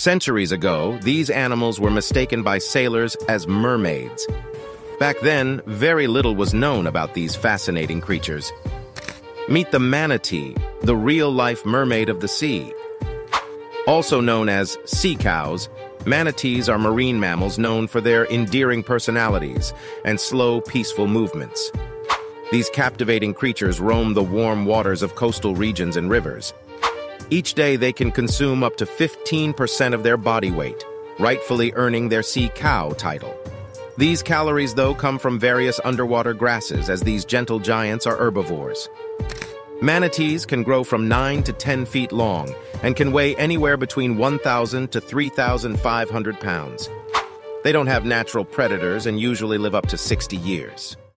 Centuries ago, these animals were mistaken by sailors as mermaids. Back then, very little was known about these fascinating creatures. Meet the manatee, the real-life mermaid of the sea. Also known as sea cows, manatees are marine mammals known for their endearing personalities and slow, peaceful movements. These captivating creatures roam the warm waters of coastal regions and rivers. Each day they can consume up to 15% of their body weight, rightfully earning their sea cow title. These calories, though, come from various underwater grasses, as these gentle giants are herbivores. Manatees can grow from 9 to 10 feet long and can weigh anywhere between 1,000 to 3,500 pounds. They don't have natural predators and usually live up to 60 years.